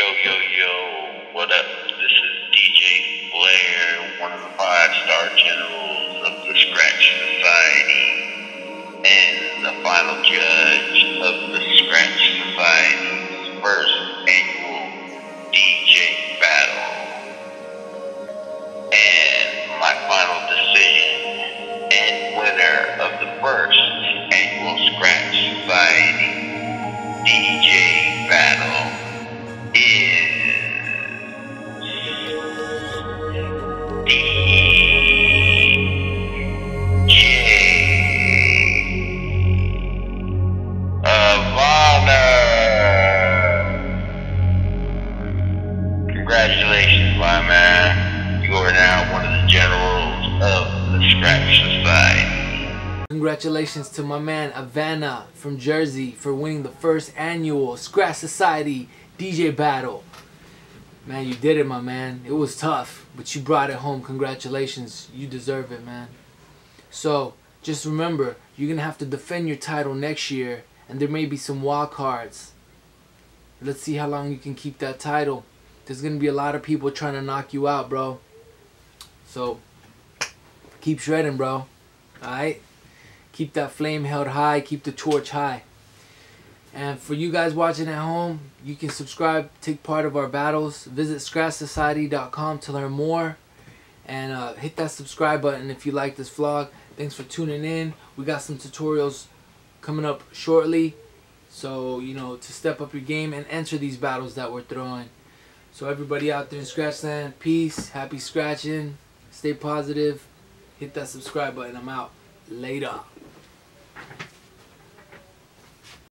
Yo, yo, yo, what up? This is DJ Flare, one of the five star generals of the Skratch Society, and the final judge of the Skratch Society's first annual DJ battle. And my final decision and winner of the first annual Skratch Society DJ battle. Congratulations, my man. You are now one of the generals of the Skratch Society. Congratulations to my man Havana from Jersey for winning the first annual Skratch Society DJ battle. Man, you did it, my man. It was tough, but you brought it home. Congratulations. You deserve it, man. So, just remember, you're going to have to defend your title next year, and there may be some wild cards. Let's see how long you can keep that title. There's going to be a lot of people trying to knock you out, bro. So, keep shredding, bro. Alright? Keep that flame held high. Keep the torch high. And for you guys watching at home, you can subscribe, take part of our battles. Visit skratchsociety.com to learn more. And uh, hit that subscribe button if you like this vlog. Thanks for tuning in. We got some tutorials coming up shortly. So, you know, to step up your game and enter these battles that we're throwing. So everybody out there in Scratchland, peace, happy scratching, stay positive, hit that subscribe button. I'm out. Later.